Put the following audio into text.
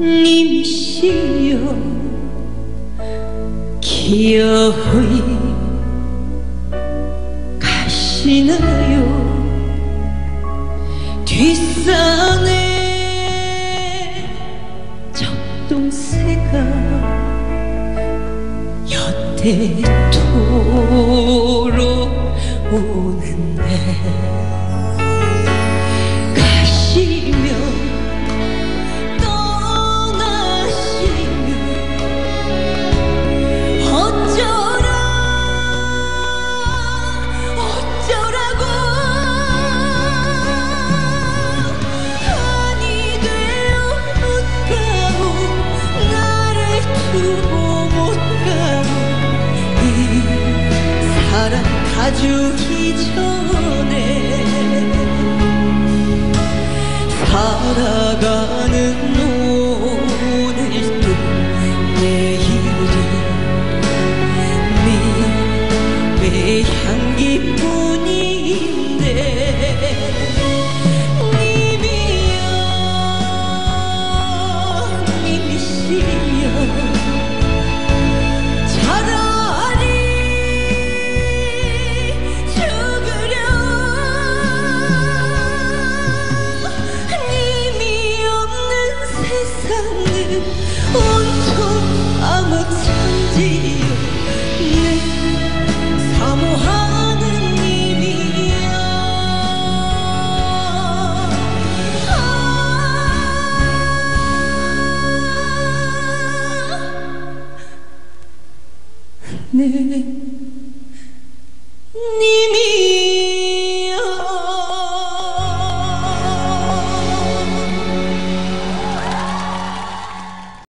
님이시여 기어이 가시나요? 뒷산에 적동새가 여태토 두고 못 가고 이 사랑 가주기 전에 살아가 아, 네 님이여